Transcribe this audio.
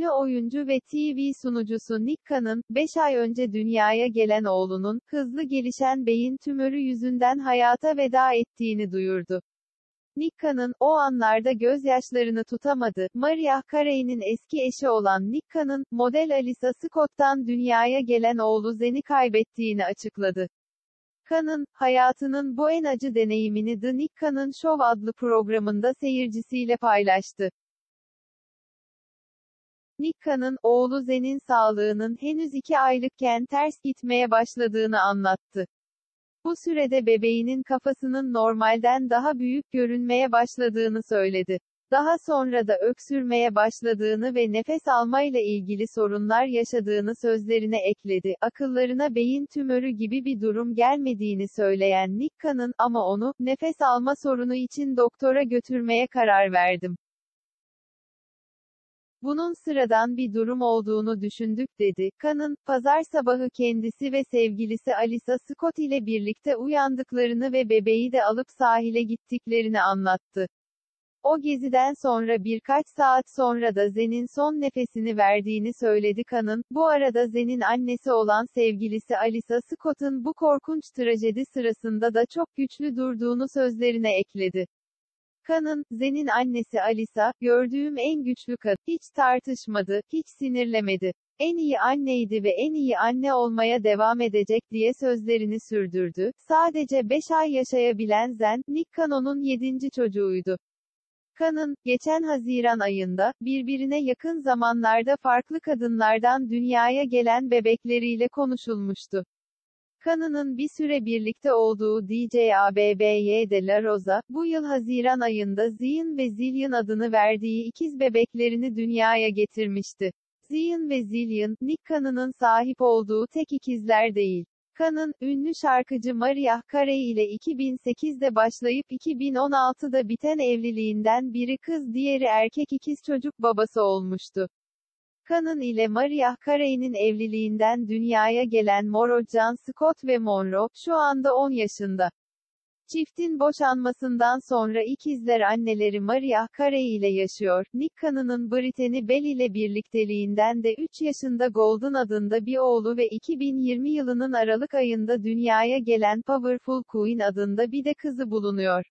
Ünlü oyuncu ve TV sunucusu Nick Cannon, 5 ay önce dünyaya gelen oğlunun, hızlı gelişen beyin tümörü yüzünden hayata veda ettiğini duyurdu. Nick Cannon, o anlarda gözyaşlarını tutamadı. Mariah Carey'nin eski eşi olan Nick Cannon, model Alisa Scott'tan dünyaya gelen oğlu Zen'i kaybettiğini açıkladı. Cannon, hayatının bu en acı deneyimini The Nick Cannon Show adlı programında seyircisiyle paylaştı. Nick Cannon, oğlu Zen'in sağlığının henüz 2 aylıkken ters gitmeye başladığını anlattı. Bu sürede bebeğinin kafasının normalden daha büyük görünmeye başladığını söyledi. Daha sonra da öksürmeye başladığını ve nefes almayla ilgili sorunlar yaşadığını sözlerine ekledi. Akıllarına beyin tümörü gibi bir durum gelmediğini söyleyen Nick Cannon, ama onu, nefes alma sorunu için doktora götürmeye karar verdim. Bunun sıradan bir durum olduğunu düşündük dedi. Cannon, pazar sabahı kendisi ve sevgilisi Alisa Scott ile birlikte uyandıklarını ve bebeği de alıp sahile gittiklerini anlattı. O geziden sonra birkaç saat sonra da Zen'in son nefesini verdiğini söyledi Cannon. Bu arada Zen'in annesi olan sevgilisi Alisa Scott'ın bu korkunç trajedi sırasında da çok güçlü durduğunu sözlerine ekledi. Cannon, Zen'in annesi Alisa, gördüğüm en güçlü kadın, hiç tartışmadı, hiç sinirlemedi. En iyi anneydi ve en iyi anne olmaya devam edecek diye sözlerini sürdürdü. Sadece 5 ay yaşayabilen Zen, Nick Cannon'un 7. çocuğuydu. Cannon, geçen Haziran ayında, birbirine yakın zamanlarda farklı kadınlardan dünyaya gelen bebekleriyle konuşulmuştu. Cannon'ın bir süre birlikte olduğu DJ ABBY de La Rosa, bu yıl Haziran ayında Zion ve Zillion adını verdiği ikiz bebeklerini dünyaya getirmişti. Zion ve Zillion, Nick Cannon'ın sahip olduğu tek ikizler değil. Cannon, ünlü şarkıcı Mariah Carey ile 2008'de başlayıp 2016'da biten evliliğinden biri kız diğeri erkek ikiz çocuk babası olmuştu. Cannon ile Mariah Carey'nin evliliğinden dünyaya gelen Moro John Scott ve Monroe, şu anda 10 yaşında. Çiftin boşanmasından sonra ikizler anneleri Mariah Carey ile yaşıyor. Nick Cannon'ın Brittany Bell ile birlikteliğinden de 3 yaşında Golden adında bir oğlu ve 2020 yılının Aralık ayında dünyaya gelen Powerful Queen adında bir de kızı bulunuyor.